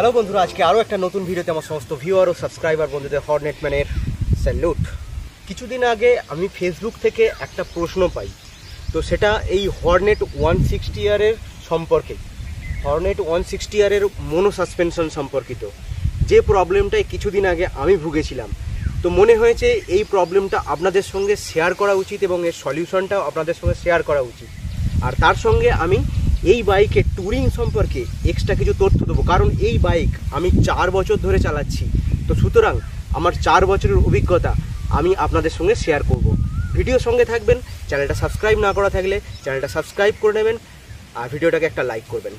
Hello বন্ধুরা, আজকে আরও একটা নতুন ভিডিওতে আমার সমস্ত ভিউয়ার ও সাবস্ক্রাইবার বন্ধুদের হর্নেটম্যানের স্যালুট। কিছুদিন আগে আমি ফেসবুক থেকে একটা প্রশ্ন পাই, তো সেটা এই হর্নেট ওয়ান সিক্সটি ইয়ারের সম্পর্কে। হর্নেট ওয়ান সিক্সটি ইয়ারের মনো সাসপেনশন সম্পর্কিত। যে প্রবলেমটায় কিছুদিন আগে আমি ভুগেছিলাম। তো মনে হয়েছে এই প্রবলেমটা আপনাদের সঙ্গে শেয়ার করা উচিত এবং এর সলিউশনটাও আপনাদের সঙ্গে শেয়ার করা উচিত। আর তার সঙ্গে আমি এই বাইকের ট্যুরিং সম্পর্কে এক্সট্রা কিছু তথ্য দেবো। কারণ এই বাইক আমি চার বছর ধরে চালাচ্ছি। তো সুতরাং আমার চার বছরের অভিজ্ঞতা আমি আপনাদের সঙ্গে শেয়ার করব। ভিডিওর সঙ্গে থাকবেন চ্যানেলটা সাবস্ক্রাইব না করা থাকলে চ্যানেলটা সাবস্ক্রাইব করে নেবেন আর ভিডিওটাকে একটা লাইক করবেন।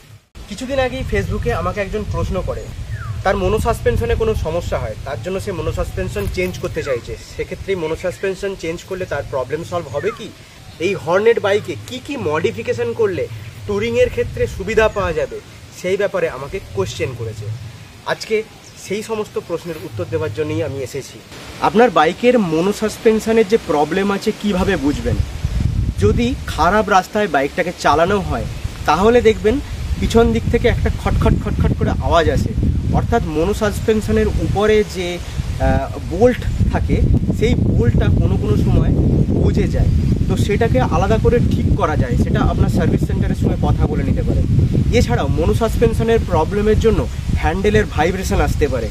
কিছুদিন আগেই ফেসবুকে আমাকে একজন প্রশ্ন করে, তার মনো সাসপেনশনে কোনো সমস্যা হয়? তার জন্য সে মনো সাসপেনশন চেঞ্জ করতে চাইছে। সেক্ষেত্রে মনো সাসপেনশন চেঞ্জ করলে তার প্রবলেম সলভ হবে কি? এই হর্নেট বাইকে কি কি মডিফিকেশন করলে ট্যুরিংয়ের ক্ষেত্রে সুবিধা পাওয়া যাবে, সেই ব্যাপারে আমাকে কোশ্চেন করেছে। আজকে সেই সমস্ত প্রশ্নের উত্তর দেওয়ার জন্যই আমি এসেছি। আপনার বাইকের মনো সাসপেনশনের যে প্রবলেম আছে কীভাবে বুঝবেন? যদি খারাপ রাস্তায় বাইকটাকে চালানো হয়, তাহলে দেখবেন পিছন দিক থেকে একটা খটখট খটখট করে আওয়াজ আসে। অর্থাৎ মনো সাসপেনশনের উপরে যে বোল্ট থাকে, সেই বোল্টটা কোনো কোনো সময় বুঝে যায়। তো সেটাকে আলাদা করে ঠিক করা যায়। সেটা আপনার সার্ভিস সেন্টারের সঙ্গে কথা বলে নিতে পারেন এছাড়াও মনো সাসপেনশনের প্রবলেমের জন্য হ্যান্ডেলের ভাইব্রেশন আসতে পারে।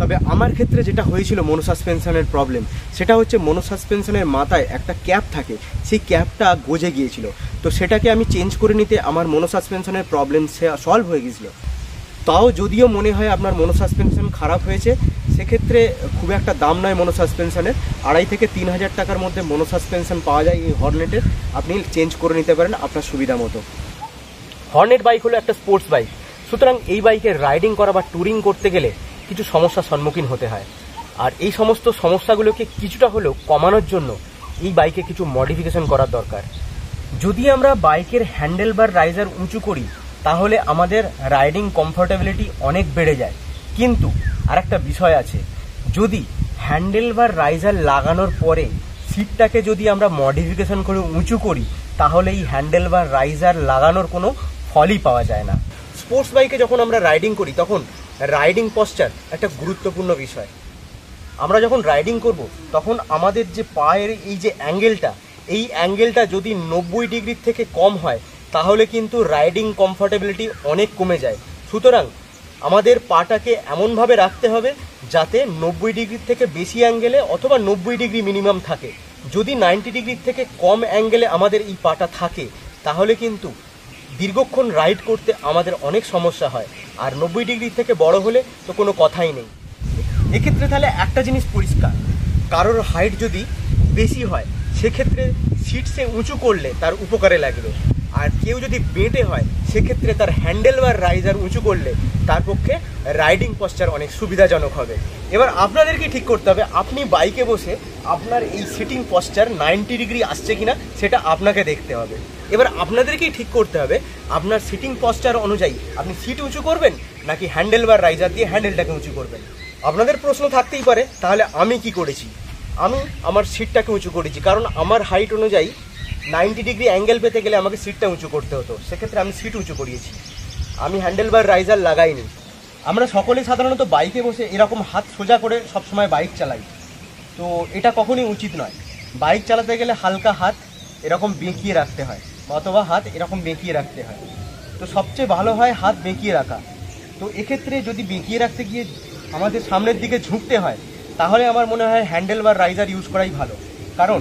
তবে আমার ক্ষেত্রে যেটা হয়েছিল মনো সাসপেনশনের প্রবলেম সেটা হচ্ছে মনো সাসপেনশনের মাথায় একটা ক্যাপ থাকে। সেই ক্যাপটা গজে গিয়েছিল। তো সেটাকে আমি চেঞ্জ করে নিতে আমার মনো সাসপেনশনের প্রবলেম সলভ হয়ে গিয়েছিল। তাও যদিও মনে হয় আপনার মনো সাসপেনশন খারাপ হয়েছে সেক্ষেত্রে খুব একটা দাম নয় মনো সাসপেনশনের। আড়াই থেকে তিন হাজার টাকার মধ্যে মনো সাসপেনশন পাওয়া যায় এই হর্নেটের আপনি চেঞ্জ করে নিতে পারেন আপনার সুবিধা মতো। হর্নেট বাইক হলো একটা স্পোর্টস বাইক। সুতরাং এই বাইকে রাইডিং করা বা ট্যুরিং করতে গেলে কিছু সমস্যার সম্মুখীন হতে হয়। আর এই সমস্ত সমস্যাগুলোকে কিছুটা হলেও কমানোর জন্য এই বাইকে কিছু মডিফিকেশন করার দরকার। যদি আমরা বাইকের হ্যান্ডেল বার রাইজার উঁচু করি, তাহলে আমাদের রাইডিং কমফোর্টেবিলিটি অনেক বেড়ে যায়। কিন্তু আরেকটা বিষয় আছে। যদি হ্যান্ডেল বার রাইজার লাগানোর পরে সিটটাকে যদি আমরা মডিফিকেশন করে উঁচু করি, তাহলে এই হ্যান্ডেল বার রাইজার লাগানোর কোনো ফলই পাওয়া যায় না। স্পোর্টস বাইকে যখন আমরা রাইডিং করি, তখন রাইডিং পশ্চার একটা গুরুত্বপূর্ণ বিষয়। আমরা যখন রাইডিং করব, তখন আমাদের যে পায়ের এই যে অ্যাঙ্গেলটা, এই অ্যাঙ্গেলটা যদি নব্বই ডিগ্রির থেকে কম হয়, তাহলে কিন্তু রাইডিং কমফর্টেবিলিটি অনেক কমে যায়। সুতরাং আমাদের পাটাকে এমনভাবে রাখতে হবে যাতে নব্বই ডিগ্রির থেকে বেশি অ্যাঙ্গেলে অথবা নব্বই ডিগ্রি মিনিমাম থাকে। যদি নাইনটি ডিগ্রির থেকে কম অ্যাঙ্গেলে আমাদের এই পাটা থাকে, তাহলে কিন্তু দীর্ঘক্ষণ রাইড করতে আমাদের অনেক সমস্যা হয়। আর নব্বই ডিগ্রির থেকে বড় হলে তো কোনো কথাই নেই। এক্ষেত্রে তাহলে একটা জিনিস পরিষ্কার। কারোর হাইট যদি বেশি হয়, সেক্ষেত্রে সিটসে উঁচু করলে তার উপকারে লাগবে। আর কেউ যদি বেঁটে হয়, সেক্ষেত্রে তার হ্যান্ডেল বা রাইজার উঁচু করলে তার পক্ষে রাইডিং পশ্চার অনেক সুবিধাজনক হবে। এবার আপনাদেরকে ঠিক করতে হবে, আপনি বাইকে বসে আপনার এই সিটিং পশ্চার নাইনটি ডিগ্রি আসছে কি না সেটা আপনাকে দেখতে হবে। এবার আপনাদেরকেই ঠিক করতে হবে, আপনার সিটিং পশ্চার অনুযায়ী আপনি সিট উঁচু করবেন, নাকি হ্যান্ডেল বা রাইজার দিয়ে হ্যান্ডেলটাকে উঁচু করবেন? আপনাদের প্রশ্ন থাকতেই পারে, তাহলে আমি কি করেছি? আমি আমার সিটটাকে উঁচু করেছি, কারণ আমার হাইট অনুযায়ী নাইনটি ডিগ্রি অ্যাঙ্গেল পেতে গেলে আমাকে সিটটা উঁচু করতে হতো। সেক্ষেত্রে আমি সিট উঁচু করিয়েছি। আমি হ্যান্ডেল বার রাইজার লাগাইনি। আমরা সকলেই সাধারণত বাইকে বসে এরকম হাত সোজা করে সবসময় বাইক চালাই। তো এটা কখনই উচিত নয়। বাইক চালাতে গেলে হালকা হাত এরকম বেঁকিয়ে রাখতে হয়, অথবা হাত এরকম বেঁকিয়ে রাখতে হয়। তো সবচেয়ে ভালো হয় হাত বেঁকিয়ে রাখা। তো এক্ষেত্রে যদি বেঁকিয়ে রাখতে গিয়ে আমাদের সামনের দিকে ঝুঁকতে হয়, তাহলে আমার মনে হয় হ্যান্ডেল বা রাইজার ইউজ করাই ভালো। কারণ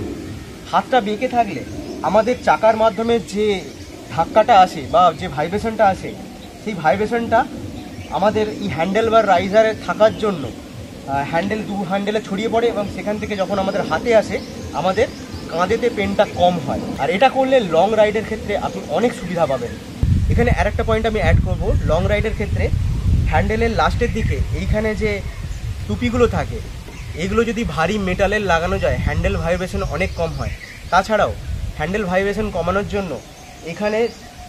হাতটা বেঁকে থাকলে আমাদের চাকার মাধ্যমে যে ধাক্কাটা আসে বা যে ভাইব্রেশনটা আসে, সেই ভাইব্রেশনটা আমাদের এই হ্যান্ডেল বা রাইজারে থাকার জন্য হ্যান্ডেল দু হ্যান্ডেলে ছড়িয়ে পড়ে এবং সেখান থেকে যখন আমাদের হাতে আসে, আমাদের কাঁধেতে পেনটা কম হয়। আর এটা করলে লং রাইডের ক্ষেত্রে আপনি অনেক সুবিধা পাবেন। এখানে আরেকটা পয়েন্ট আমি অ্যাড করব। লং রাইডের ক্ষেত্রে হ্যান্ডেলের লাস্টের দিকে এইখানে যে টুপিগুলো থাকে, এগুলো যদি ভারী মেটালের লাগানো যায়, হ্যান্ডেল ভাইব্রেশন অনেক কম হয়। তাছাড়াও হ্যান্ডেল ভাইব্রেশন কমানোর জন্য এখানে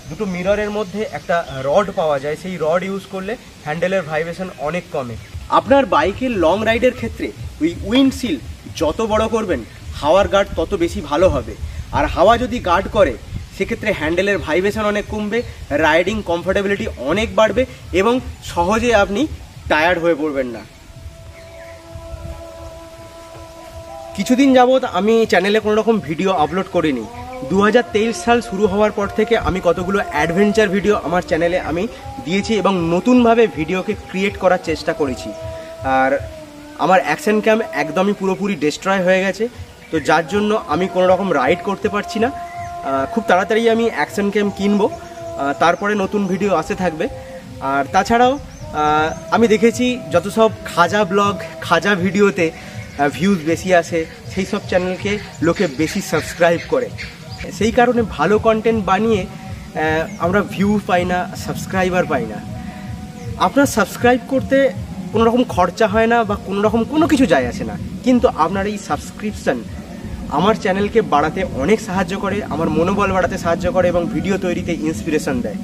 দুটো মিররের মধ্যে একটা রড পাওয়া যায়। সেই রড ইউজ করলে হ্যান্ডেলের ভাইব্রেশন অনেক কমে। আপনার বাইকের লং রাইডের ক্ষেত্রে ওই উইন্ডশিল যত বড় করবেন, হাওয়ার গার্ড তত বেশি ভালো হবে। আর হাওয়া যদি গার্ড করে, সেক্ষেত্রে হ্যান্ডেলের ভাইব্রেশন অনেক কমবে, রাইডিং কমফোর্টেবিলিটি অনেক বাড়বে এবং সহজে আপনি টায়ার্ড হয়ে পড়বেন না। কিছুদিন যাবৎ আমি চ্যানেলে কোনো রকম ভিডিও আপলোড করিনি। দু হাজার তেইশ সাল শুরু হওয়ার পর থেকে আমি কতগুলো অ্যাডভেঞ্চার ভিডিও আমার চ্যানেলে আমি দিয়েছি এবং নতুনভাবে ভিডিওকে ক্রিয়েট করার চেষ্টা করেছি। আর আমার অ্যাকশন ক্যাম একদমই পুরোপুরি ডিস্ট্রয় হয়ে গেছে। তো যার জন্য আমি কোনো রকম রাইড করতে পারছি না। খুব তাড়াতাড়ি আমি অ্যাকশন ক্যাম্প কিনবো। তারপরে নতুন ভিডিও আসতে থাকবে। আর তাছাড়াও আমি দেখেছি যত সব খাজা ব্লগ খাজা ভিডিওতে ভিউজ বেশি আসে, সেই সব চ্যানেলকে লোকে বেশি সাবস্ক্রাইব করে। সেই কারণে ভালো কন্টেন্ট বানিয়ে আমরা ভিউ পাই না সাবস্ক্রাইবার পাই না। আপনার সাবস্ক্রাইব করতে কোনো রকম খরচা হয় না বা কোনো রকম কোনো কিছু যায় আসে না। কিন্তু আপনার এই সাবস্ক্রিপশন আমার চ্যানেলকে বাড়াতে অনেক সাহায্য করে, আমার মনোবল বাড়াতে সাহায্য করে এবং ভিডিও তৈরিতে ইন্সপিরেশন দেয়।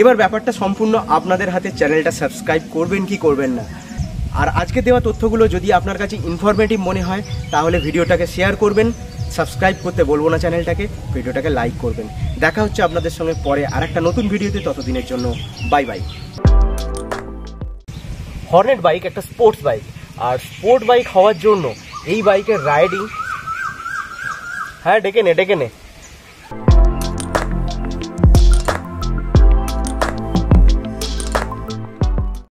এবার ব্যাপারটা সম্পূর্ণ আপনাদের হাতে চ্যানেলটা সাবস্ক্রাইব করবেন কি করবেন না। আর আজকে দেওয়া তথ্যগুলো যদি আপনার কাছে ইনফরমেটিভ মনে হয়, তাহলে ভিডিওটাকে শেয়ার করবেন সাবস্ক্রাইব করতে বলব না চ্যানেলটাকে, ভিডিওটাকে লাইক করবেন। দেখা হচ্ছে আপনাদের সঙ্গে পরে আর একটা নতুন ভিডিওতে, ততদিনের জন্য বাই বাই হর্নেট বাইক একটা স্পোর্টস বাইক আর স্পোর্ট বাইক হওয়ার জন্য এই বাইকের রাইডিং হ্যাঁ ডেকে নে ডেকে নে।